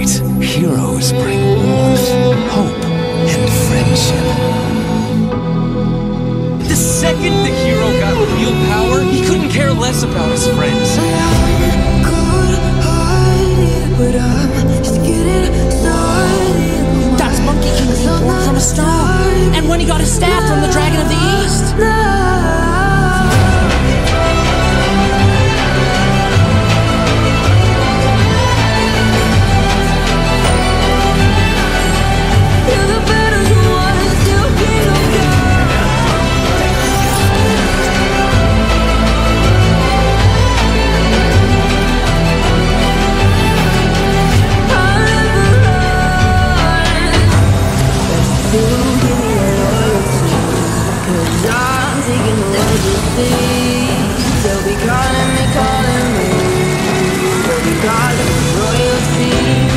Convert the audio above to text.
right. Heroes bring warmth, hope, and friendship. The second the hero got real power, he couldn't care less about his friends. That's Monkey King being born from a stone. And when he got his staff from the Dragon of the East. me Cause I'm taking everything They'll be calling me, calling me. They'll be calling me. Royalty.